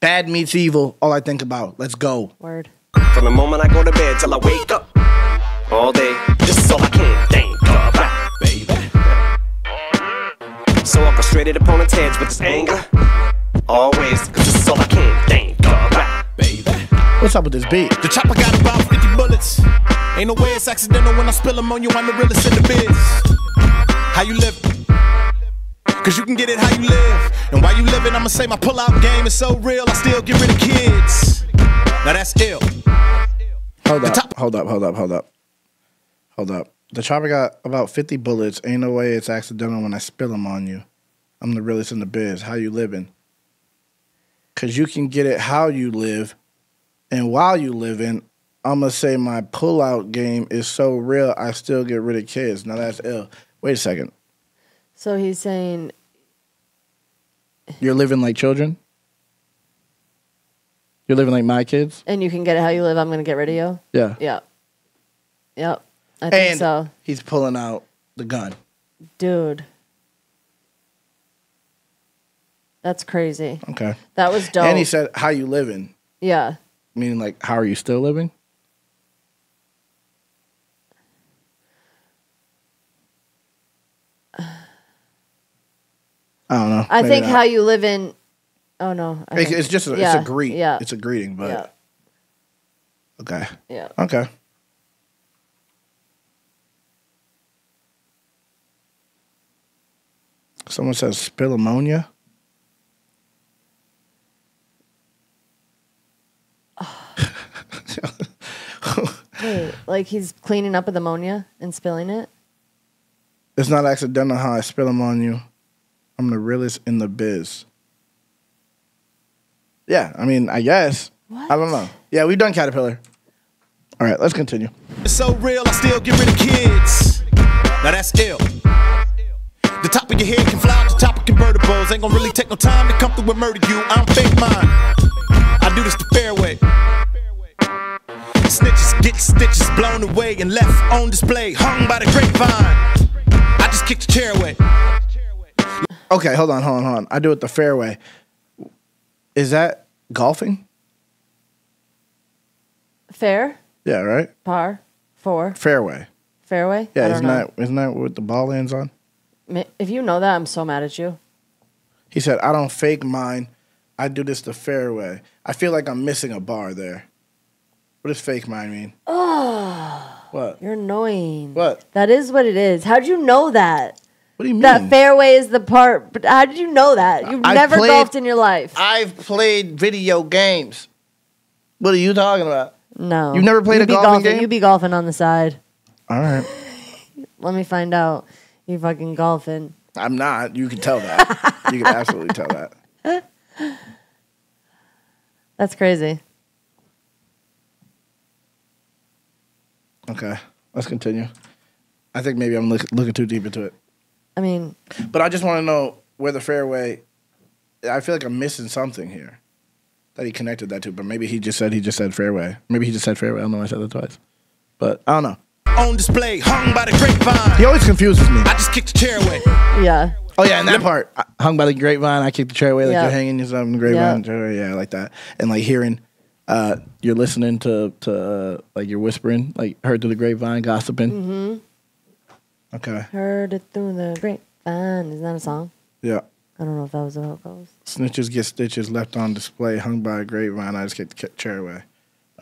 Bad meets evil. All I think about. Let's go. Word. From the moment I go to bed till I wake up. All day, this is all I can think about, baby. So I go straight at opponents' heads with this anger. Always, cause this is all I can think about, baby. What's up with this beat? The chopper got about 50 bullets. Ain't no way it's accidental when I spill them on you. I'm the realest in the biz. How you live? Cause you can get it how you live. And while you living, I'ma say my pull out game is so real, I still get rid of kids. Now that's ill. Hold up. top- Hold up. Hold up. Hold up. Hold up. The chopper got about 50 bullets. Ain't no way it's accidental when I spill them on you. I'm the realest in the biz. How you living? Cause you can get it how you live. And while you living, I'ma say my pullout game is so real, I still get rid of kids. Now that's ill. Wait a second. So he's saying, You're living like children? You're living like my kids? and you can get it how you live. I'm gonna get rid of you. Yeah. Yeah. Yep. I think And so, he's pulling out the gun. dude. That's crazy. Okay. That was dope. And he said, How you living? yeah. Meaning like how are you still living? I don't know. I think not. how you live in. Oh no. I It's- think- it's just a, yeah, it's a greet. Yeah. It's a greeting, but yeah. okay. Yeah. Okay. Someone says spill ammonia. Wait, like he's cleaning up with ammonia and spilling it. It's not accidental how I spill them on you. I'm the realest in the biz. Yeah, I mean, I guess. What? I don't know. Yeah, we've done Caterpillar. All right, let's continue. It's so real, I still get rid of kids. Now that's ill. The top of your head can fly out the top of convertibles. Ain't gonna really take no time to come through and murder you. I don't fake mine. I do this the fair way. Snitches get stitches blown away and left on display, hung by the grapevine. I just kicked the chair away. Okay, hold on, hold on, hold on. I do it the fairway. Is that golfing? Fair, Yeah, right? par, four, Fairway. fairway. I Yeah, don't isn't know. that isn't that what the ball lands on? Ma- If you know that, I'm so mad at you. He said, I don't fake mine. I do this the fairway. I feel like I'm missing a bar there. What does fake mine mean? Oh. What? You're annoying. What? That is what it is. How'd you know that? What do you mean? That fairway is the part. But how did you know that? You've I never played- golfed in your life. I've played video games. What are you talking about? no. You've never played a be golfing game? You be golfing on the side. All right. Let me find out. You fucking golfing. I'm not. You can tell that. you can absolutely tell that. That's crazy. Okay. Let's continue. I think maybe I'm look, looking too deep into it. I mean, But I just want to know where the fairway. I feel like I'm missing something here that he connected that to. But maybe he just said he just said fairway. Maybe he just said fairway. I don't know. why I said that twice. But I don't know. On display, hung by the grapevine. He always confuses me. I just kicked the chair away. yeah. Oh yeah, and that part I hung by the grapevine. I kicked the chair away like Yeah. you're hanging yourself in the grapevine. Yeah. chair, Yeah, like that. And like hearing, uh, you're listening to to uh, like you're whispering, like heard through the grapevine, gossiping. Mm-hmm. Okay. Heard it through the grapevine. Isn't that a song? Yeah. I don't know if that was how it goes. Snitches get stitches left on display, hung by a grapevine. I just kicked the ca- chair away.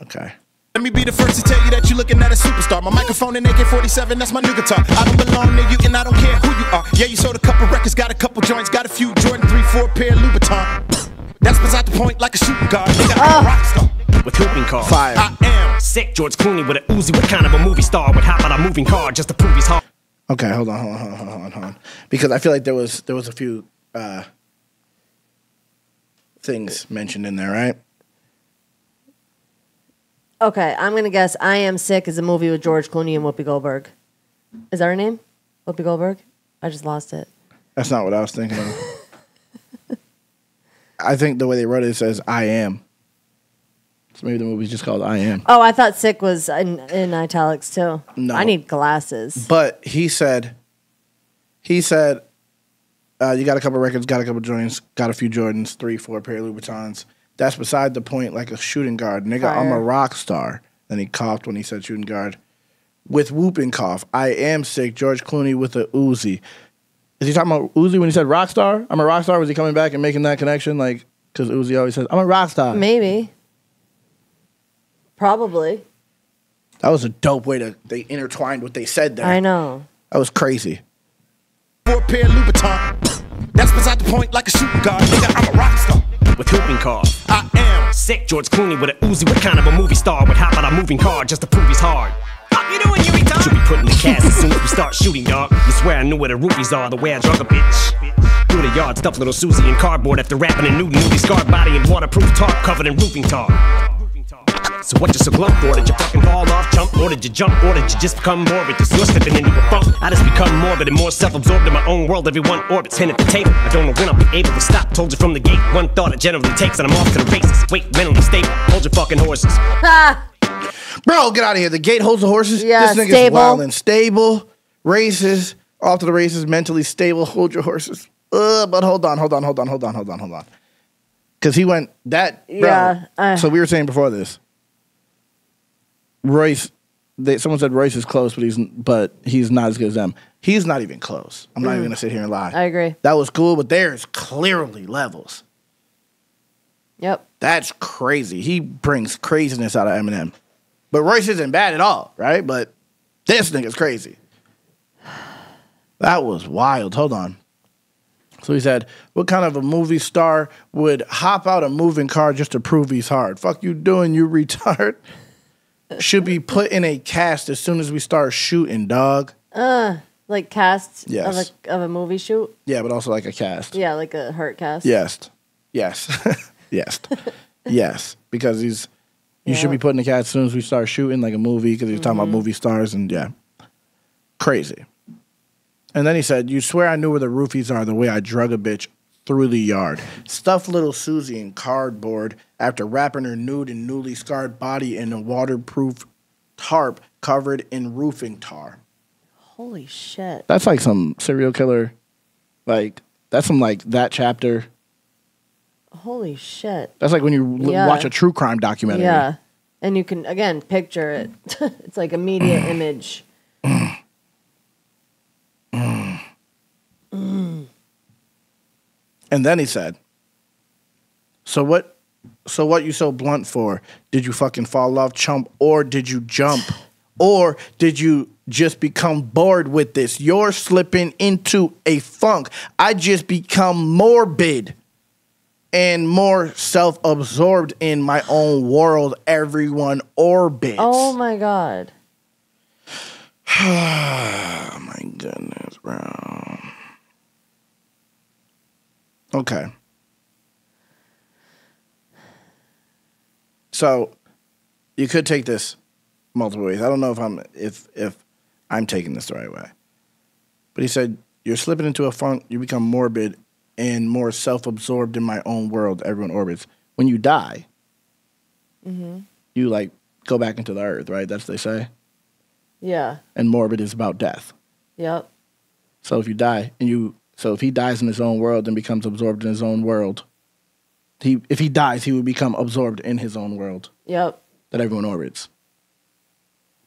Okay. Let me be the first to tell you that you're looking at a superstar. My microphone and AK-47, that's my new guitar. I don't belong to you and I don't care who you are. Yeah, you sold a couple records, got a couple joints, got a few Jordan 3, 4 pair Louboutin. That's beside the point like a shooting guard. Nigga, I'm a ah. rock star. With hooping cars. Fire. I am. Sick George Clooney with an Uzi. What kind of a movie star would hop on a moving car just to prove he's hard? Okay, hold on, hold on, hold on, hold on, hold on. Because I feel like there was there was a few uh, things mentioned in there, right? Okay, I'm gonna guess "I Am Sick" is a movie with George Clooney and Whoopi Goldberg. Is that her name? Whoopi Goldberg? I just lost it. That's not what I was thinking of. I think the way they wrote it, it says "I am." So maybe the movie's just called "I am." Oh, I thought "Sick" was in, in italics too. No. I need glasses. But he said, he said, uh, you got a couple records, got a couple joints, got a few Jordans, three, four pair of Louboutins. That's beside the point, like a shooting guard. Nigga, I'm a rock star. Then he coughed when he said shooting guard. With whooping cough. I am sick. George Clooney with a Uzi. Is he talking about Uzi when he said rock star? I'm a rock star. Was he coming back and making that connection? Like, because Uzi always says, I'm a rock star. Maybe. Probably. That was a dope way to, they intertwined what they said there. I know. That was crazy. For a pair of Louboutin. That's beside the point like a shooting guard. Nigga, I'm a rock star. With whooping cough. I am. Sick George Clooney with a Uzi. What kind of a movie star would hop on a moving car just to prove he's hard? Fuck you doing, you retard? Should be putting the cast as soon as we start shooting, dog. You swear I knew where the roofies are, the way I drug a bitch. Through the yard, stuffed little Susie in cardboard after wrapping a new newly scarred body in waterproof tarp covered in roofing tar. So what you so glum for? Did you fucking fall off, jump, or did you jump, or did you just become morbid? Cause you're slipping into a funk. I just become morbid and more self-absorbed in my own world. Everyone orbits in at the table. I don't know when I'll be able to stop. Told you from the gate, one thought it generally takes, and I'm off to the races. Wait, mentally stable. Hold your fucking horses. Ha! Bro, get out of here. The gate holds the horses. Yeah, this nigga's stable. wild and stable. Races. Off to the races. Mentally stable. Hold your horses. Uh, but hold on, hold on, hold on, hold on, hold on, hold on. Because he went that. Bro, Yeah, uh. so we were saying before this. Royce, they, someone said Royce is close, but he's but he's not as good as them. He's not even close. I'm not even gonna sit here and lie. Mm. I agree. That was cool, but there's clearly levels. Yep. That's crazy. He brings craziness out of Eminem. But Royce isn't bad at all, right? But this nigga's crazy. That was wild. Hold on. So he said, What kind of a movie star would hop out a moving car just to prove he's hard? Fuck you doing, you retard. Should be put in a cast as soon as we start shooting, dog. Uh, Like cast Yes. of a of a movie shoot. Yeah, but also like a cast. Yeah, like a hurt cast. Yes. Yes. yes. yes. Because he's you should be putting the cat as soon as we start shooting like a movie because he's talking about movie stars and yeah. Crazy. And then he said, You swear I knew where the roofies are the way I drug a bitch through the yard. Stuffed little Susie in cardboard after wrapping her nude and newly scarred body in a waterproof tarp covered in roofing tar. Holy shit. That's like some serial killer. Like, that's some like that chapter. Holy shit. That's like when you l- Yeah. watch a true crime documentary. Yeah. And you can again picture it. it's like immediate image. And then he said, "So what? So what? You so blunt for? Did you fucking fall off, chump, or did you jump, or did you just become bored with this? You're slipping into a funk. I just become morbid." And more self-absorbed in my own world. Everyone orbits. Oh my god. Oh my goodness, bro. Okay. So you could take this multiple ways. I don't know if I'm if if I'm taking this the right way. But he said you're slipping into a funk, you become morbid and more self-absorbed in my own world. Everyone orbits. When you die, mm-hmm. you like go back into the earth, right? That's what they say. Yeah. And morbid is about death. Yep. So if you die and you so if he dies in his own world and becomes absorbed in his own world, he if he dies, he would become absorbed in his own world Yep. that everyone orbits.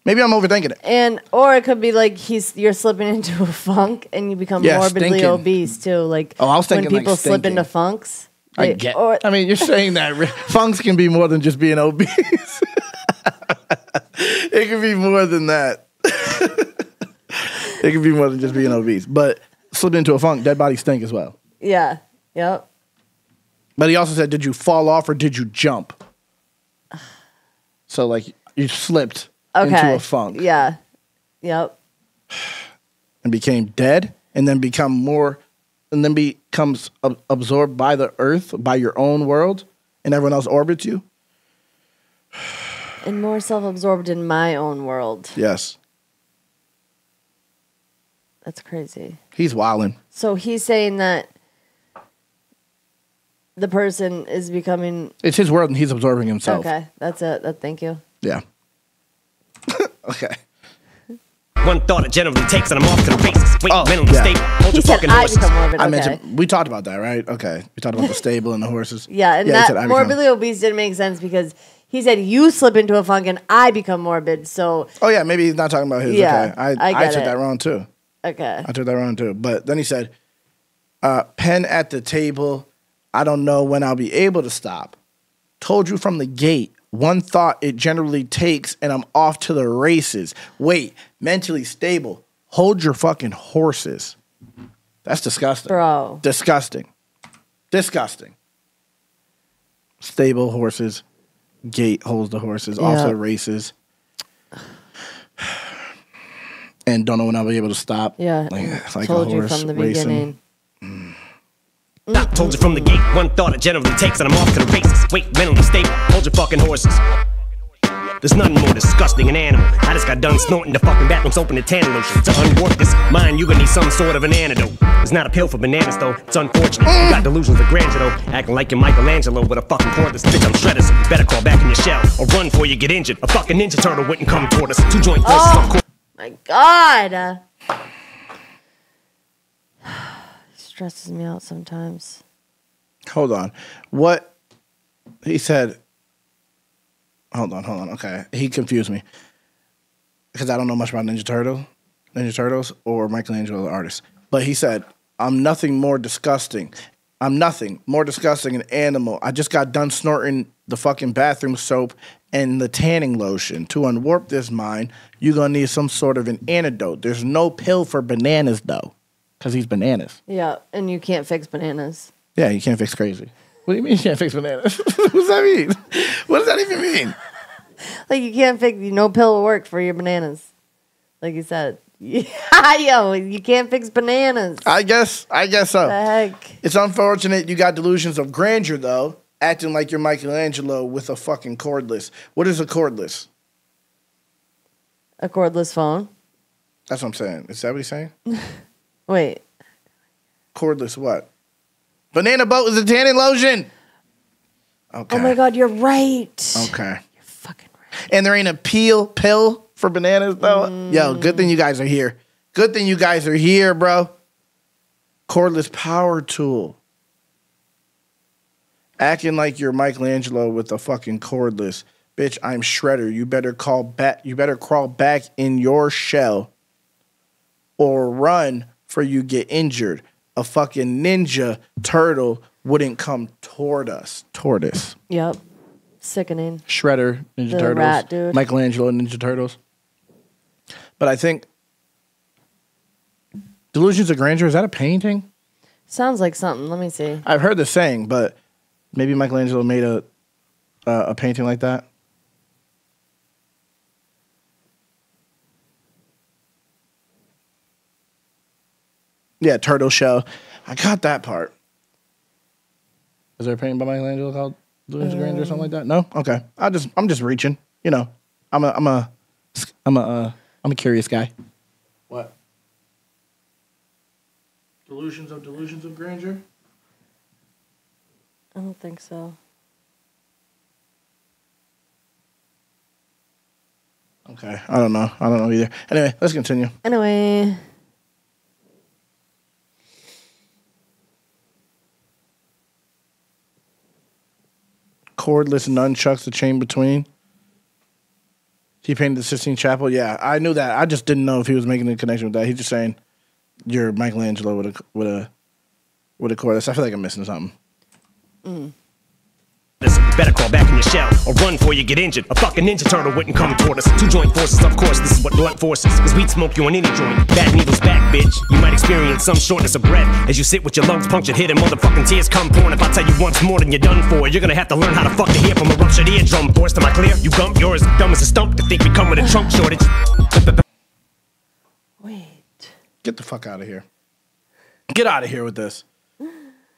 Maybe I'm overthinking it. And or it could be like he's you're slipping into a funk and you become Yeah, morbidly stinking. obese too. Like Oh, I was thinking, when like, people slip into funks. I get. Or, I mean, you're saying that funks can be more than just being obese. it can be more than that. it can be more than just being obese. But slip into a funk, dead body stink as well. yeah. Yep. But he also said, "Did you fall off or did you jump?" So like you slipped Okay. into a funk Yeah. Yep. and became dead, and then become more, and then becomes ab- absorbed by the earth, by your own world, and everyone else orbits you. And more self-absorbed in my own world. Yes, That's crazy. he's wilding. So he's saying that the person is becoming It's his world, and he's absorbing himself. okay. That's it. That thank you. Yeah. okay. One thought it generally takes, and I'm off to the races. Wait, Oh, mentally yeah. stable. Hold He said fucking I horses. become morbid. I mentioned we talked about that, right? Okay, we talked about the stable and the horses. Yeah, and he that said I become- morbidly obese didn't make sense because he said you slip into a funk and I become morbid. So Oh yeah, maybe he's not talking about his. Yeah, okay, I I I, get took it. that wrong too. Okay, I took that wrong too. But then he said, uh, "Pen at the table. I don't know when I'll be able to stop. Told you from the gate. One thought it generally takes, and I'm off to the races. Wait, mentally stable. Hold your fucking horses. That's disgusting, bro. Disgusting. Disgusting. Stable horses. Gate holds the horses. Off to the races. And don't know when I'll be able to stop. Yeah, Like, and like told a you from the racing. beginning. Mm. I told you from the gate, one thought it generally takes, and I'm off to the races. Wait, mentally stable, hold your fucking horses. There's nothing more disgusting than animal. I just got done snorting the fucking bathroom's open to tanning lotion. To unwork this mind, you're gonna need some sort of an antidote. It's not a pill for bananas though, it's unfortunate. You got delusions of grandeur though, acting like you're Michelangelo with a fucking cordless. Bitch, I'm shredded, so you better crawl back in your shell or run before you get injured. A fucking ninja turtle wouldn't come toward us. Two joint forces, Oh. My God, stresses me out sometimes. Hold on. What he said. Hold on, hold on. Okay, he confused me because I don't know much about Ninja Turtle, Ninja Turtles, or Michelangelo the artist. But he said, "I'm nothing more disgusting. I'm nothing more disgusting an animal. I just got done snorting the fucking bathroom soap and the tanning lotion. To unwarp this mind, you're gonna need some sort of an antidote. There's no pill for bananas though, because he's bananas. Yeah, and you can't fix bananas. Yeah, you can't fix crazy. What do you mean you can't fix bananas? what does that mean? What does that even mean? Like you can't fix. No pill will work for your bananas. Like you said. Yo, you can't fix bananas. I guess I guess so. the heck? It's unfortunate you got delusions of grandeur though, acting like you're Michelangelo with a fucking cordless. What is a cordless? A cordless phone. That's what I'm saying. Is that what he's saying? Wait. Cordless what? Banana boat is a tanning lotion. Okay. Oh my God, you're right. Okay. You're fucking right. And there ain't a peel pill for bananas though. Yo, good thing you guys are here. Good thing you guys are here, bro. Cordless power tool. Acting like you're Michelangelo with a fucking cordless. Bitch, I'm Shredder. You better call back you better crawl back in your shell or run for you get injured. A fucking ninja turtle wouldn't come toward us. Toward us. Yep. Sickening. Shredder, Ninja The Turtles, rat dude. Michelangelo, Ninja Turtles. But I think Delusions of Grandeur is that a painting? Sounds like something. Let me see. I've heard the saying, but maybe Michelangelo made a uh, a painting like that. Yeah, turtle shell. I got that part. Is there a painting by Michelangelo called Delusions of Grandeur or something like that? No. Okay. I just I'm just reaching. You know, I'm a I'm a I'm a uh, I'm a curious guy. What? Delusions of Delusions of Grandeur. I don't think so. Okay, I don't know. I don't know either. Anyway, let's continue. Anyway, Cordless nunchucks, the chain between. He painted the Sistine Chapel. Yeah, I knew that. I just didn't know if he was making a connection with that. He's just saying you're Michelangelo with a with a with a cordless. I feel like I'm missing something. Mm. Listen, you better crawl back in your shell or run before you get injured. A fucking ninja turtle wouldn't come toward us. Two joint forces, of course, this is what blunt forces. Cause we'd smoke you on any joint. Bad Meets Evil's back, bitch. You might experience some shortness of breath as you sit with your lungs punctured, hit and motherfucking tears come pouring. If I tell you once more than you're done for, you're gonna have to learn how to fuck to hear from a ruptured eardrum. Forrest, am I clear? You gump yours, dumb as a stump to think we come with a trunk shortage. wait. Get the fuck out of here. Get out of here with this.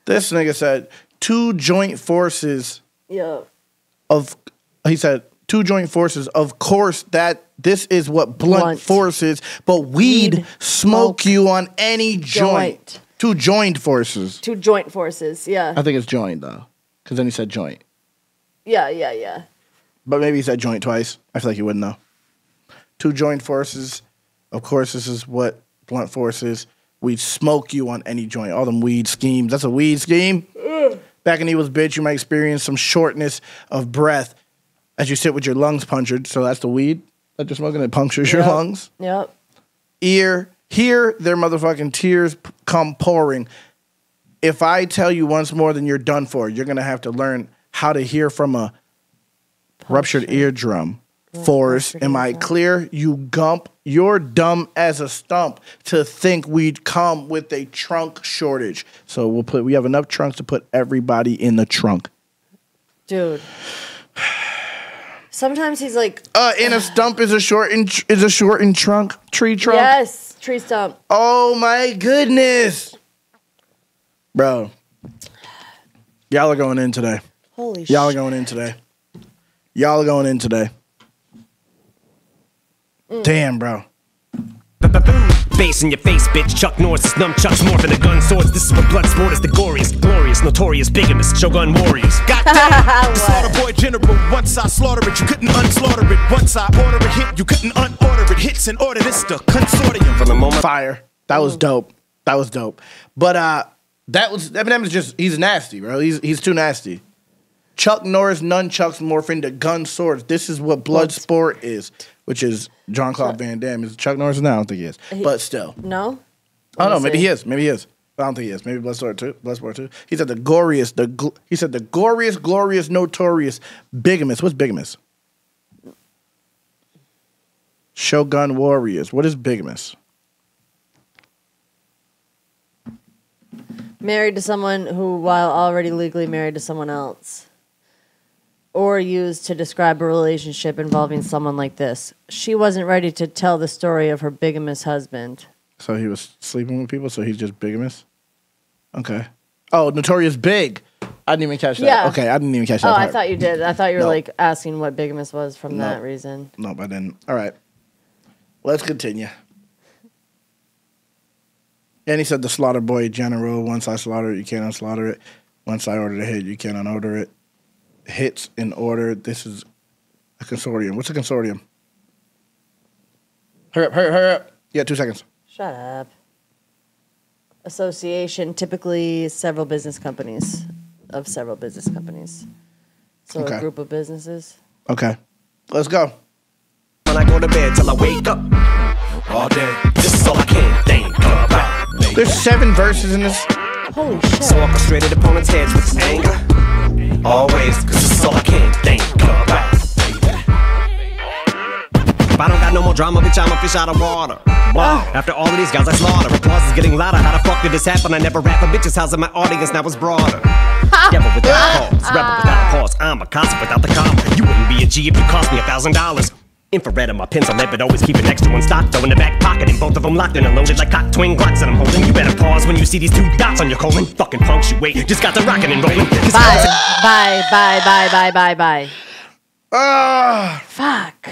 This nigga said two joint forces Yeah. of he said two joint forces of course that this is what blunt, Blunt. force is but weed, Weed, smoke smoke, you on any joint, joint. two joined forces Two joint forces. Yeah. i think it's joined though because then he said joint Yeah, yeah, yeah. but maybe he said joint twice i feel like he wouldn't know two joined forces Of course, this is what blunt force is. We'd smoke you on any joint. All them weed schemes. That's a weed scheme. Bad Meets Evil's bitch, you might experience some shortness of breath as you sit with your lungs punctured. So that's the weed that you're smoking that punctures your lungs. Yep. Ear, hear their motherfucking tears come pouring. If I tell you once more, then you're done for. You're gonna have to learn how to hear from a ruptured eardrum. Forrest, am I clear? You gump. You're dumb as a stump to think we'd come with a trunk shortage. So we'll put. We have enough trunks to put everybody in the trunk. Dude. Sometimes he's like, Uh, in a stump is a shortened is a shortened trunk tree trunk. yes, tree stump. Oh my goodness, bro. Y'all are going in today. Holy Y'all are shit. going in today. Y'all are going in today. Damn, bro. Bass in your face, bitch. Chuck Norris is nunchucks morphing the gun swords. This is what blood sport is the goriest, glorious, notorious, bigamous, shogun warriors. Goddamn, the slaughter boy general. Once I slaughter it, you couldn't unslaughter it. Once I order a hit, you couldn't unorder it. Hits in order, this the consortium. From the moment Fire. That was dope. That was dope. But uh that was Eminem is just he's nasty, bro. He's he's too nasty. Chuck Norris nunchucks morph into gun swords. This is what blood sport is, which is John Claude Van Damme. Is Chuck Norris? No, I don't think he is. But still. No? I don't know. Maybe he is. Maybe he is. I don't think he is. Maybe Bloodsport too. Bloodsport too. He said the glorious, The gl- he said the goriest, glorious, notorious, bigamous. What's bigamous? Shogun warriors. What is bigamous? Married to someone who, while already legally married to someone else, or used to describe a relationship involving someone like this. She wasn't ready to tell the story of her bigamous husband. So he was sleeping with people. So he's just bigamous. Okay. Oh, notorious big. I didn't even catch that. Yeah. Okay, I didn't even catch that. Oh, I thought you did. I thought you were No. like asking what bigamous was from No. that reason. Nope, I didn't. All right. Let's continue. And he said the slaughter boy general. Once I slaughter it, you can't unslaughter it. Once I order the hit, you can't unorder it. Hits in order. This is a consortium. What's a consortium? Hurry up, hurry up, hurry up. Yeah, two seconds. Shut up. Association, typically several business companies, of several business companies. So Okay. a group of businesses. Okay. Let's go. when I go to bed till I wake up. All day. This is all I can think about. There's seven verses in this. Holy shit. So orchestrated opponents' heads with anger. Always, cause is all I can think about. If I don't got no more drama, bitch, I'm a fish out of water. Wow. After all of these guys I slaughter, applause is getting louder. How the fuck did this happen? I never rap for bitches. How's my audience now is broader? Rebel without ah. a cause, rebel without a pause. I'm a concept without the comma. You wouldn't be a G if you cost me a thousand dollars. Infrared on my pencil lead, but always keep an extra one stock. Though in the back pocket, and both of them locked and unloaded like cock twin Glocks that I'm holding. You better pause when you see these two dots on your colon. Fucking punctuate, just got the rockin' and rolling. Cause Bye. bye, bye, bye, bye, bye, bye. Ah. Fuck.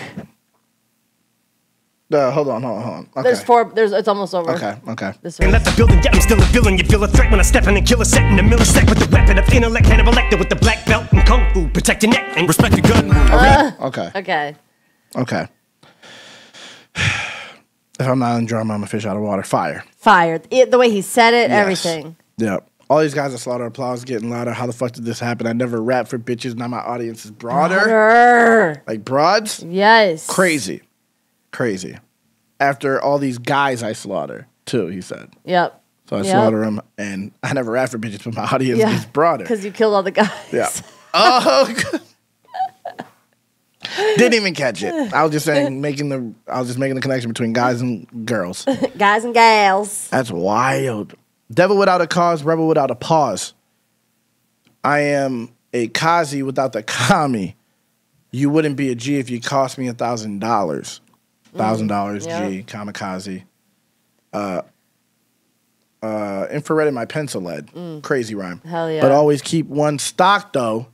Uh, hold on, hold on, hold on. Okay. There's four. There's. It's almost over. Okay, okay. This And left the building, yet I'm still a villain. You feel a threat when I step in and kill a set in a millisecond with the weapon of intellect. Hannibal Lecter with the black belt and kung fu. Protect your neck and respect Respect the gun rule. Okay. Okay. Okay. If I'm not in drama, I'm a fish out of water. Fire. Fired. It, the way he said it, Yes. everything. Yep. All these guys at Slaughter applause getting louder. How the fuck did this happen? I never rap for bitches. Now my audience is broader. Brother. Like broads? Yes. Crazy. Crazy. After all these guys I slaughter, too, he said. Yep. So I Yep. slaughter them, and I never rap for bitches, but my audience Yeah. is broader. Because you killed all the guys. Yeah. Oh. Didn't even catch it. I was just saying, making the, I was just making the connection between guys and girls. guys and gals. That's wild. Devil without a cause, rebel without a pause. I am a Kazi without the kami. You wouldn't be a G if you cost me a thousand dollars. Thousand dollars G, kamikaze. Uh uh infrared in my pencil lead. Crazy rhyme. Hell yeah. But always keep one stock though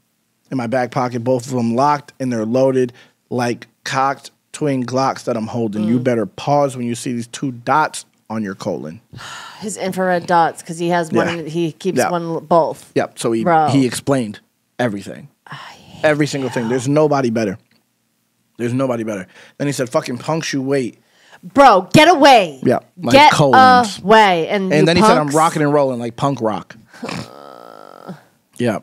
in my back pocket, both of them locked and they're loaded like cocked twin Glocks that I'm holding. You mm. better pause when you see these two dots on your colon. His infrared dots, because he has one. Yeah. He keeps Yeah. one both. Yep. So he Bro. he explained everything, every single thing. There's nobody better. There's nobody better. Then he said, "Fucking punctuate." bro, get away. Yeah, like get colons. away. And And you then he said, I'm rocking and rolling like punk rock. yeah.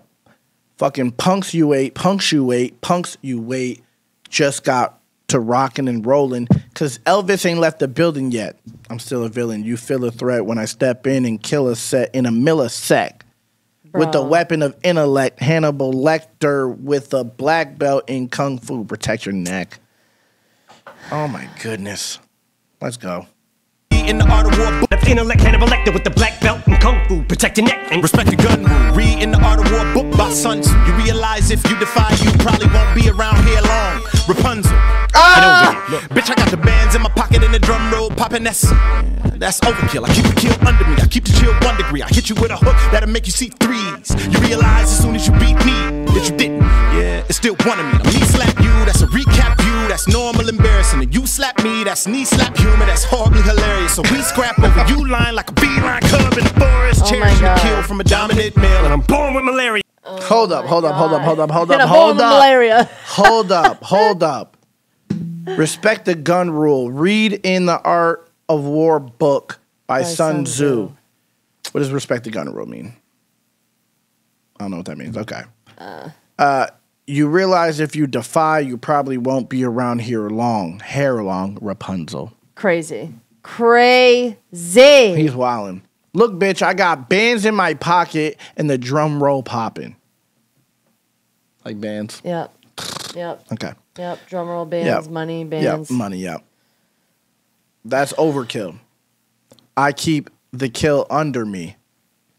Fucking punks you ate, punks you ate, punks you wait just got to rocking and rolling because Elvis ain't left the building yet. I'm still a villain. You feel a threat when I step in and kill a set in a millisec. With the weapon of intellect, Hannibal Lecter with a black belt in Kung Fu. Protect your neck. Oh my goodness. Let's go. In the art of war, book, That's intellect Hannibal Lecter with the black belt and kung fu. Protect your neck and respect the gun rule. Read in the art of war book by Sun Tzu. You realize if you defy, you probably won't be around here long. Rapunzel. Ah! Look, bitch, I got the bands in my pocket and the drum roll popping. That's that's overkill. I keep the kill under me. I keep the chill one degree. I hit you with a hook that'll make you see threes. You realize as soon as you beat me that you didn't. Yeah, it's still one of me. The me slap you. That's a recap view. That's normal embarrassing. And you slap me. That's knee slap humor. That's horribly hilarious. So we scrap over you line like a beeline cub in the forest. Oh my Cherishing the God. kill from a dominant male. and I'm born with malaria. Oh hold up, hold up, hold up, hold up, hold And up, I'm born hold with up. malaria. hold up, hold up. Respect the gun rule. Read in the Art of War book by, By Sun Sun Tzu. Tzu. What does respect the gun rule mean? I don't know what that means. Okay. Uh, you realize if you defy, you probably won't be around here long. Hair long, Rapunzel. Crazy. Crazy. He's wildin'. Look, bitch, I got bands in my pocket and the drum roll popping. Like bands. Yep. Yep. Okay. Yep. Drum roll bands, Yep. money Yep, bands. money, yep. That's overkill. I keep the kill under me.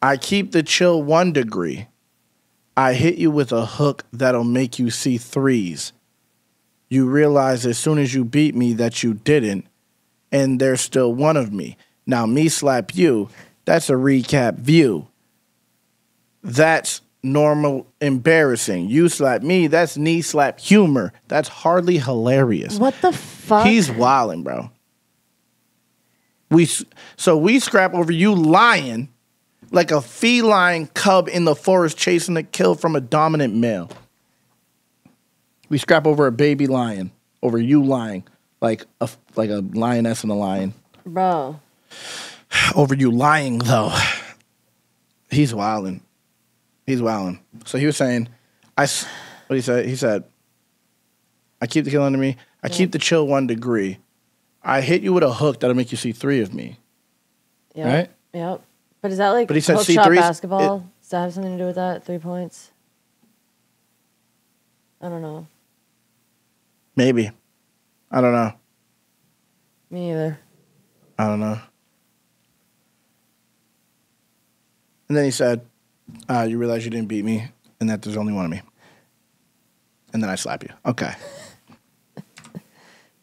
I keep the chill one degree. I hit you with a hook that'll make you see threes. You realize as soon as you beat me that you didn't, and there's still one of me. Now, me slap you, that's a recap view. That's normal embarrassing. You slap me, that's knee slap humor. That's hardly hilarious. What the fuck? He's wilding, bro. We so we scrap over you lying like a feline cub in the forest chasing a kill from a dominant male. We scrap over a baby lion over you lying like a like a lioness and a lion. Bro. Over you lying though. He's wilding. He's wilding. So he was saying, I what he said. He said, I keep the kill under me. I keep the chill one degree. I hit you with a hook that'll make you see three of me. Yep. Right? Yep. But is that like But he said hook C3s shot it- basketball? Does that have something to do with that? Three points? I don't know. Maybe. I don't know. Me either. I don't know. And then he said, uh, You realize you didn't beat me and that there's only one of me. And then I slap you. Okay.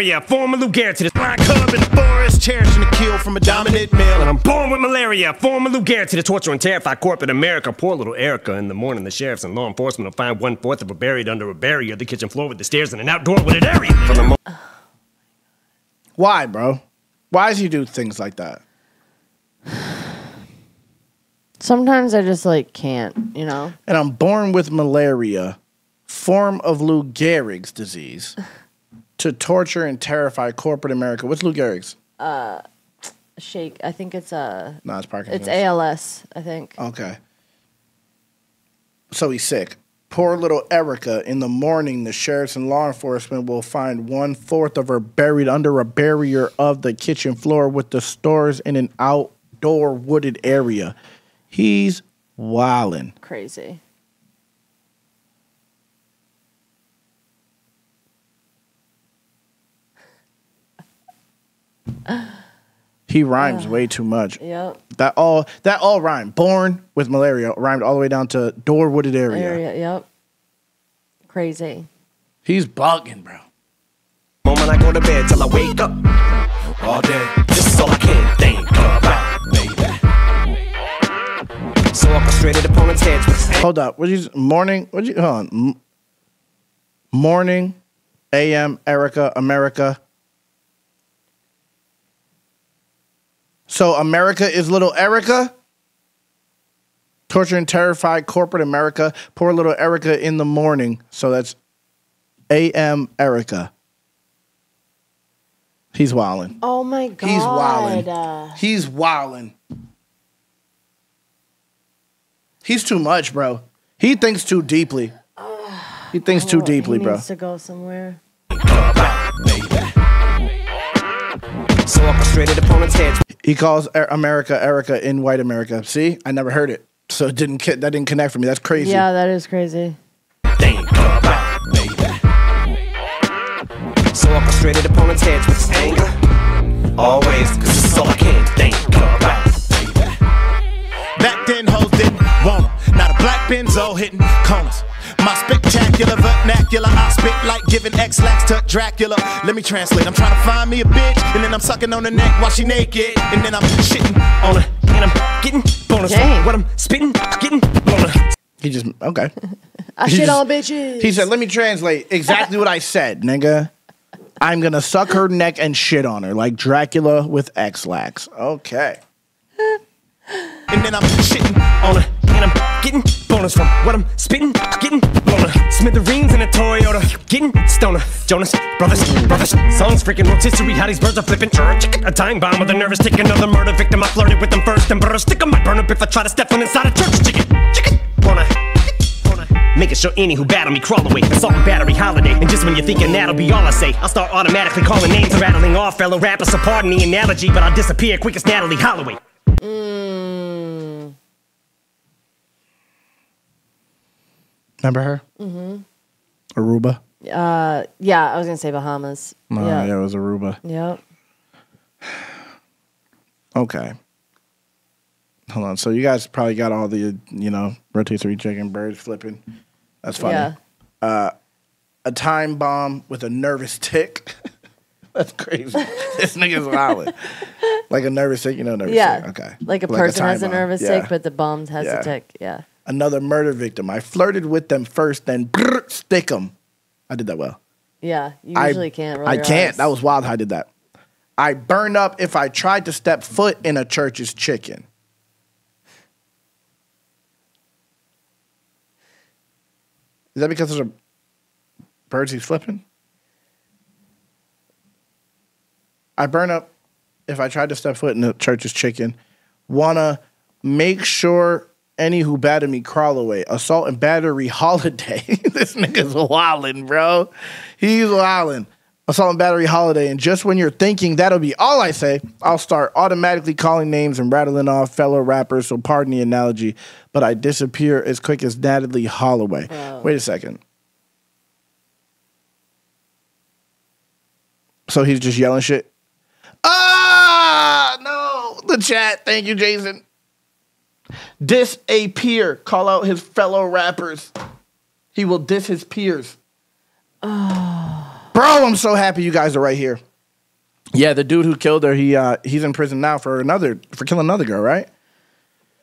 Yeah, former Lou Gehrig to the Blind cub in the forest, cherishing the kill from a dominant male. And I'm born with malaria. Former Lou Gehrig to the torture and terrify corporate America. Poor little Erica. In the morning, the sheriffs and law enforcement will find one fourth of her buried under a barrier, the kitchen floor with the stairs and an outdoor wooded area. From the mo- Why, bro? Why does he do things like that? Sometimes I just like can't, you know? And I'm born with malaria, form of Lou Gehrig's disease, to torture and terrify corporate America. What's Lou Gehrig's? Shake. I think it's uh No, it's Parkinson's. it's ALS, I think. Okay. So he's sick. Poor little Erica. In the morning, the sheriffs and law enforcement will find one fourth of her buried under a barrier of the kitchen floor with the stores in an outdoor wooded area. He's wildin'. Crazy. He rhymes way too much. Yep. That all that all rhymed. Born with malaria rhymed all the way down to door wooded area. Area. Yep. Crazy. He's bugging, bro. moment I go to bed till I wake up. All day. This is all I can think about, baby. So I frustrated opponents' heads with Hold up. What you morning? What you hold on? M- morning, AM, Erica, America. So America is little Erica. Torture and terrified corporate America. Poor little Erica in the morning. So that's AM Erica. He's wildin'. Oh my god. He's wildin'. Uh, He's wildin'. He's too much, bro. He thinks too deeply. He thinks too oh, deeply, he bro. Needs to go somewhere. So orchestrated opponents' heads. He calls Er- America Erica in white America. See, I never heard it, so it didn't ki- that didn't connect for me. That's crazy. Yeah, that is crazy. Think about, baby. So orchestrated opponents' heads with anger. Always, cause it's all I can benzo hitting corners. My spectacular vernacular, I spit like giving Ex-Lax to Dracula. Let me translate. I'm trying to find me a bitch, and then I'm sucking on her neck while she naked, and then I'm shitting On her, and I'm getting bonus Dang. what I'm spitting, getting boner. He just okay. I He shit just- on bitches. He said, "Let me translate exactly what I said, nigga. I'm gonna suck her neck and shit on her like Dracula with Ex-Lax." Okay. and then I'm shitting on her, and I'm getting from what I'm spitting, getting boner. Smithereens in a Toyota, getting stoner. Jonas Brothers, brothers, songs freaking rotisserie. How these birds are flipping. A time bomb with a nervous tick. Another murder victim. I flirted with them first and burn stick 'em. I burn up if I try to step on inside a church. Chicken, chicken, wanna. Making sure any who battle me crawl away. Assault and battery holiday. And just when you're thinking that'll be all I say, I'll start automatically calling names and rattling off fellow rappers. So pardon the analogy, but I'll disappear quick as Natalee Holloway. Mm, Remember her? Mm-hmm. Aruba. uh, yeah, I was gonna say Bahamas. No, yeah. yeah, it was Aruba. Yep. Okay. Hold on. So you guys probably got all the you know rotisserie chicken birds flipping. That's funny. Yeah. A time bomb with a nervous tick. That's crazy. this nigga's violent. Like a nervous tick, you know, nervous Yeah. tick. Okay. Like a Like person has a time bomb. nervous Yeah. tick, but the bomb has Yeah. a tick. Yeah. Another murder victim. I flirted with them first, then brrr, stick them. I did that well. Yeah. You I- usually can't. Roll I can't. eyes. That was wild how I did that. I burn up if I tried to step foot in a church's chicken. Is that because there's a birds he's flipping? I burn up if I tried to step foot in a church's chicken. Wanna make sure any who batter me crawl away. Assault and battery holiday. this nigga's wildin', bro. He's wildin'. Assault and battery holiday. And just when you're thinking that'll be all I say, I'll start automatically calling names and rattling off fellow rappers. So pardon the analogy, but I disappear as quick as Natalee Holloway. Wait a second. So he's just yelling shit. Ah, no. The chat. Thank you, Jason. Disappear. Call out his fellow rappers. He will diss his peers. Oh. Bro, I'm so happy you guys are right here. Yeah, the dude who killed her, he uh he's in prison now for another for killing another girl, right?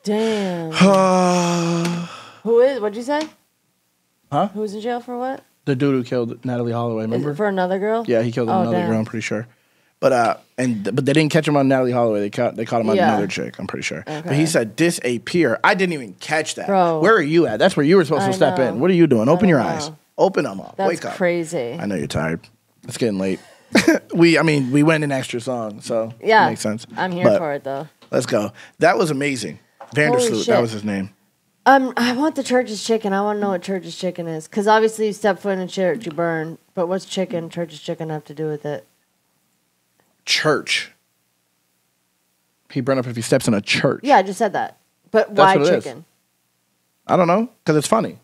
Damn. Who is? What'd you say? Huh? Who's in jail for what? the dude who killed Natalee Holloway, remember? for another girl? yeah, he killed Oh, another damn. girl, I'm pretty sure. But uh and but they didn't catch him on Natalee Holloway. They caught they caught him on Yeah. another chick, I'm pretty sure. But he said disappear. I didn't even catch that. Bro. Where are you at? That's where you were supposed I to step know. in. What are you doing? Open your eyes. Open them up. That's Wake up. crazy. I know you're tired. It's getting late. we, I mean, we went an extra song, so Yeah. it makes sense. I'm here But for it though. Let's go. That was amazing. van der Sloot, that shit. was his name. Um, I want the church's chicken. I want to know what church's chicken is, because obviously you step foot in a church, you burn. But what's chicken? Church's chicken have to do with it? Church. He brought up if he steps in a church. Yeah, I just said that. But That's why what it is. chicken? I don't know because it's funny.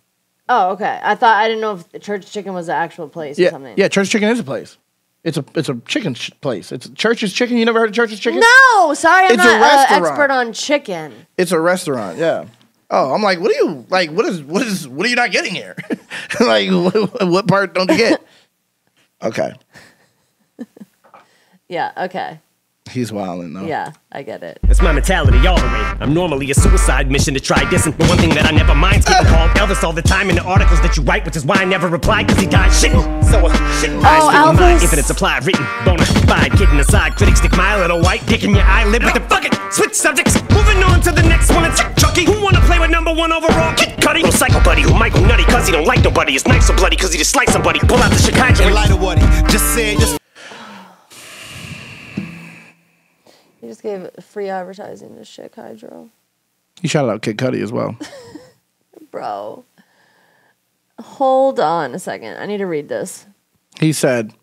Oh, okay. I thought I didn't know if the church chicken was the actual place or Yeah, something. yeah. Church Chicken is a place. It's a it's a chicken sh- place. It's Church's Chicken. You never heard of Church's Chicken? No, sorry, I'm It's a not an restaurant. expert on chicken. It's a restaurant. Yeah. Oh, I'm like, what are you like? What is what is what are you not getting here? like, what, what part don't you get? Okay, Yeah. Okay. he's wilding though. Yeah, I get it. That's my mentality all the way. I'm normally a suicide mission to try dissing. But one thing that I never mind's getting called Elvis all the time in the articles that you write, which is why I never reply, cause he died shitting. So, uh, shitting. I Oh, still in my Elvis. infinite supply written. Bona fide, kidding aside. Critics stick my little white dick in your eyelid. But the fuck it, switch subjects. Moving on to the next one. It's Chucky. Who wanna play with number one overall? Kid Cudi. Little psycho buddy who might go nutty cause he don't like nobody. His knife so bloody cause he just sliked somebody. Pull out the Chicago. in light of what he just said. Just He just gave free advertising to Chick Hydro. He shouted out Kid Cudi as well. Bro. Hold on a second. I need to read this. He said,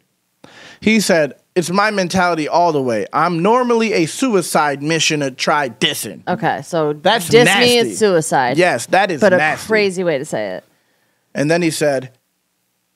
he said, it's my mentality all the way. I'm normally a suicide mission to try dissing. Okay, so That's diss nasty. me is suicide. Yes, that is but nasty. a crazy way to say it. And then he said,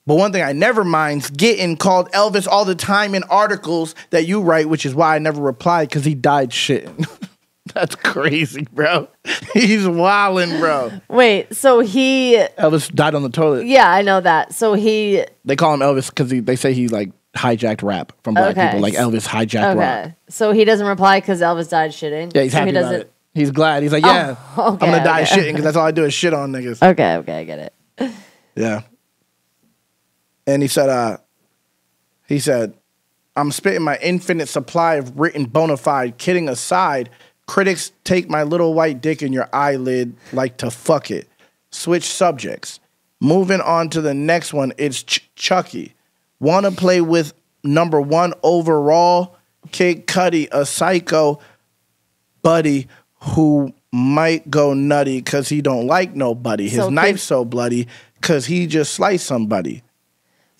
but one thing I never mind's getting called Elvis all the time in articles that you write, which is why I never replied because he died shitting. That's crazy, bro. He's wildin', bro. Wait, so he Elvis died on the toilet. yeah, I know that. So he They call him Elvis because they say he like hijacked rap from black Okay. people. Like Elvis hijacked rap. Okay. So he doesn't reply because Elvis died shitting. Yeah, he's so happy he about doesn't it. He's glad. He's like, oh, yeah, Oh, okay, I'm gonna die okay, shitting because that's all I do is shit on niggas. Okay, okay, I get it. Yeah. And he said, uh, he said, I'm spitting my infinite supply of written bona fide. Kidding aside, critics take my little white dick in your eyelid like to fuck it. Switch subjects. Moving on to the next one, it's Ch- Chucky. Want to play with number one overall? Kid Cudi, a psycho buddy who might go nutty because he don't like nobody. His So knife's so bloody because he just sliced somebody.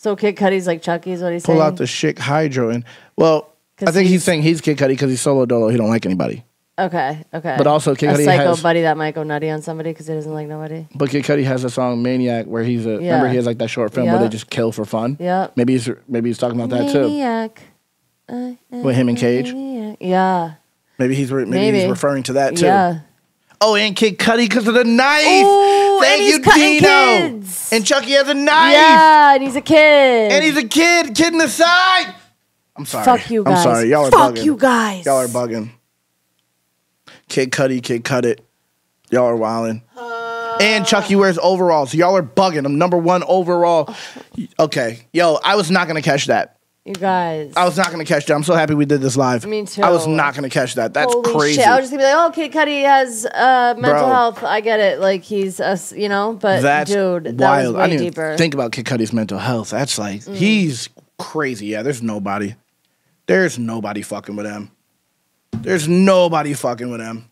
So Kid Cudi's like Chucky is what he's saying. Pull saying. out the shit hydro and well, I think he's, he's- saying he's Kid Cudi because he's solo dolo. He don't like anybody. okay, okay. But also Kid a Cudi psycho has- buddy that might go nutty on somebody because he doesn't like nobody. But Kid Cudi has a song Maniac where he's a remember he has like that short film where they just kill for fun. Yeah. Maybe he's maybe he's talking about that too Maniac. With him and Cage. Maniac. Yeah. Maybe he's re- maybe, he's Maybe. referring to that too. Yeah. Oh, and Kid Cudi because of the knife. Ooh, Thank and he's you, cutting Dino. kids. And Chucky has a knife. Yeah, and he's a kid. And he's a kid, kid in the side. I'm sorry. Fuck you guys. I'm sorry. Y'all are Fuck bugging. you guys. Y'all are bugging. Kid Cudi, Kid Cut It. Y'all are wilding. and Chucky wears overalls. Y'all are bugging. I'm number one overall. Oh. Okay. Yo, I was not gonna catch that. You guys. I was not gonna catch that. I'm so happy we did this live. Me too. I was not gonna catch that. That's Holy crazy. shit. I was just gonna be like, oh, Kid Cudi has uh, mental Bro. health. I get it. Like he's us, you know. But That's dude, that wild. was I didn't deeper. Mm. even think about Kid Cudi's mental health. That's like he's crazy. Yeah, there's nobody. There's nobody fucking with him. There's nobody fucking with him.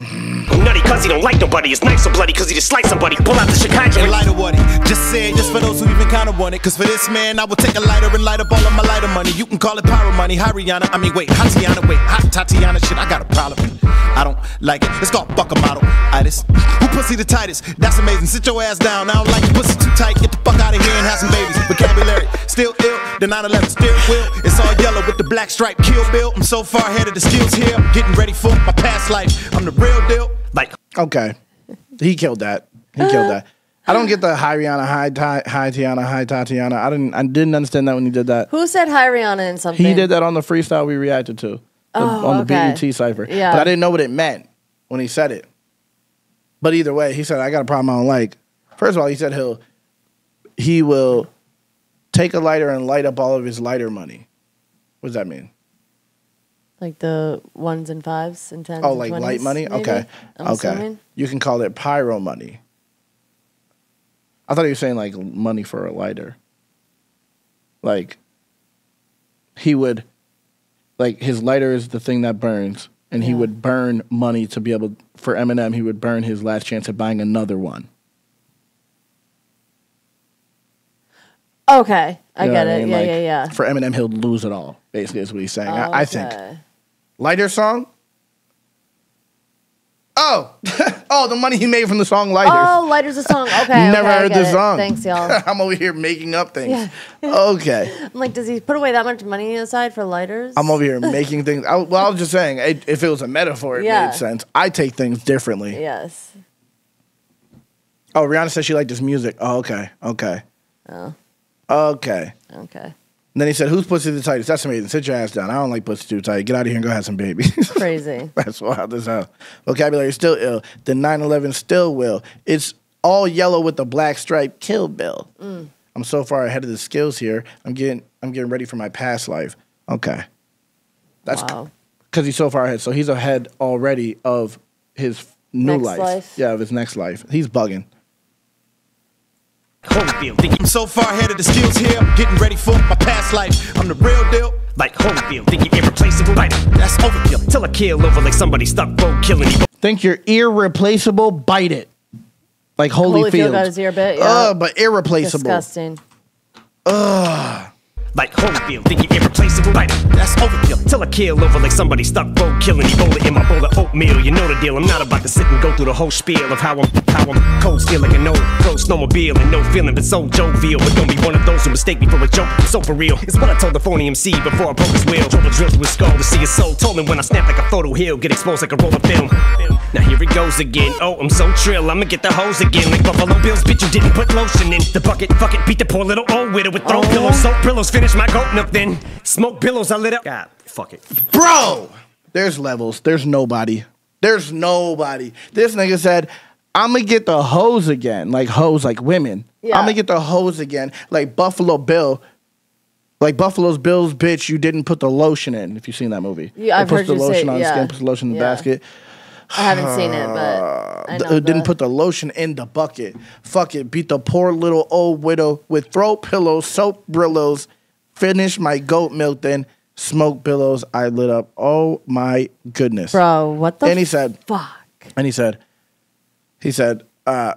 Nutty cause he don't like nobody. His knife so bloody cause he just sliced somebody. Pull out the Chicago. And lighter what he just said, just for those who even kinda want it. Cause for this man, I will take a lighter and light up all of my lighter money. You can call it pyro money. Hi Rihanna, I mean wait, Tatiana, wait, hot Tatiana shit, I got a problem. I don't like it. It's called fuck a model. Itis. Who pussy the tightest? That's amazing. Sit your ass down. I don't like your pussy too tight. Get the fuck out of here and have some babies. Vocabulary still ill. The 911 still will. It's all yellow with the black stripe. Kill Bill. I'm so far ahead of the skills here. I'm getting ready for my past life. I'm the real deal. Like, Okay. He killed that. He killed that. I don't get the hi Rihanna, hi Ti- hi Tiana, hi Tatiana. I didn't I didn't understand that when he did that. Who said hi Rihanna in something? He did that on the freestyle we reacted to. the- Oh, on the okay. BET cipher. Yeah. But I didn't know what it meant when he said it. But either way, he said, I got a problem I don't like. First of all, he said he'll he will take a lighter and light up all of his lighter money. What does that mean? Like the ones and fives and tens. Oh, and like 20s, light money? maybe? Okay. I'm okay. assuming. You can call it pyro money. I thought he was saying like money for a lighter. Like he would like his lighter is the thing that burns and he would burn money to be able for Eminem he would burn his last chance at buying another one. Okay, I get it. mean? Yeah, Like, yeah, yeah. For Eminem he'll lose it all. Basically is what he's saying. I, I think. Lighter song? Oh, oh, the money he made from the song "Lighters." Oh, Lighter's a song. Okay. Never okay, heard it. song. Thanks, y'all. I'm over here making up things. Yeah. Okay. I'm like, does he put away that much money aside for lighters? I'm over here making things. I, well, I was just saying, it, if it was a metaphor, it Yeah. made sense. I take things differently. Yes. Oh, Rihanna said she liked this music. Oh, okay. Okay. Oh, Okay. okay. And then he said, Who's pussy the tightest? That's amazing. Sit your ass down. I don't like pussy too tight. Get out of here and go have some babies. Crazy. That's wild as hell. Vocabulary is still ill. The 911 still will. It's all yellow with the black stripe. Kill Bill. Mm. I'm so far ahead of the skills here. I'm getting I'm getting ready for my past life. Okay. That's Wow. because he's so far ahead. So he's ahead already of his new Next life. life. Yeah, of his next life. He's bugging. Holyfield, think I'm so far ahead of the skills here. I'm getting ready for my past life. I'm the real deal. Like Holyfield, think you're irreplaceable? Bite it. That's overkill. Till I kill over like somebody stuck road killing me. Think you're irreplaceable? Bite it. Like Holyfield. Holyfield got his ear bit, yeah. Uh, but irreplaceable. Disgusting. Like Holyfield, think you're irreplaceable? It. That's overkill. Till I kill over like somebody stuck road killing Ebola in my bowl of oatmeal. You know the deal. I'm not about to sit and go through the whole spiel of how I'm how I'm cold steel like an old pro snowmobile and no feeling but so jovial. But don't be one of those who mistake me for a joke. So for real. It's what I told the phony MC before I broke his wheel. Drove a drill through his skull to see his soul. Told him when I snap like a photo, he'll get exposed like a roll of film. Now here it goes again. Oh, I'm so trill. I'ma get the hose again. Like Buffalo Bills, bitch, you didn't put lotion in the bucket. Fuck it, beat the poor little old widow with throw Oh. pillows, soap pillows. Finish my goat milk then. Smoke billows, I lit up. God, fuck it. Bro, there's levels. There's nobody. There's nobody. This nigga said, I'm gonna get the hose again. Like hose, like women. Yeah. I'm gonna get the hose again. Like Buffalo Bill. Like Buffalo's Bills, bitch, you didn't put the lotion in. If you've seen that movie. Yeah, I've It puts heard the you say- lotion on the yeah. skin, puts the lotion in the Yeah. basket. I haven't seen it, but I know uh, didn't put the lotion in the bucket. Fuck it. Beat the poor little old widow with throw pillows, soap brillos. Finish my goat milk, then smoke billows. I lit up. Oh my goodness. Bro, what the And he said- fuck? And he said, he said, uh,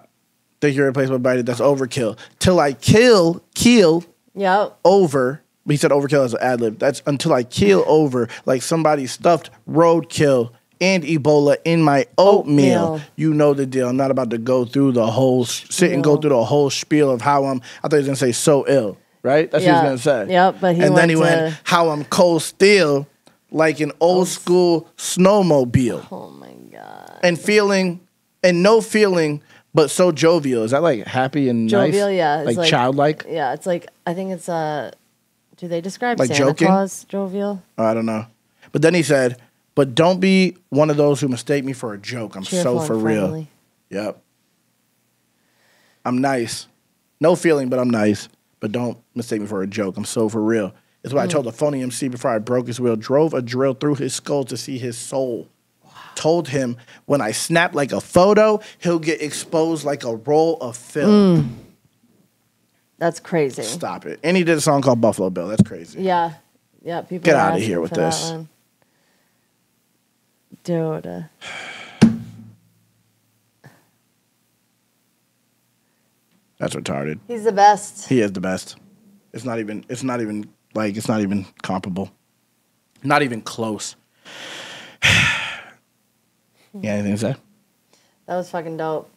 think you're bite it. That's overkill. Till I kill, kill Yep. over. He said overkill as an ad lib. That's until I keel over like somebody stuffed roadkill and Ebola in my oatmeal. Oatmeal. You know the deal. I'm not about to go through the whole sit and go through the whole spiel of how I'm. I thought he was gonna say so ill, right? That's Yeah. what he was gonna say. Yep, but he and then he went how I'm cold steel, like an old school snowmobile, Oh my god. and feeling and no feeling. But so jovial. Is that like happy and Jovial, nice? yeah. It's Like, childlike? Yeah, it's like I think it's uh do they describe Like Santa joking? Claus jovial? I don't know. But then he said, but don't be one of those who mistake me for a joke. I'm Cheerful so for real. friendly. Yep. I'm nice. No feeling, but I'm nice. But don't mistake me for a joke. I'm so for real. It's what I mm. told the phony MC before I broke his wheel. Drove a drill through his skull to see his soul. Told him when I snap like a photo, he'll get exposed like a roll of film. Mm. That's crazy. Stop it. And he did a song called Buffalo Bill. That's crazy. Yeah. Yeah, people Get out of here with this. Uh, That's retarded. He's the best. He is the best. It's not even. It's not even like. It's not even comparable. Not even close. yeah. Anything to say? That was fucking dope.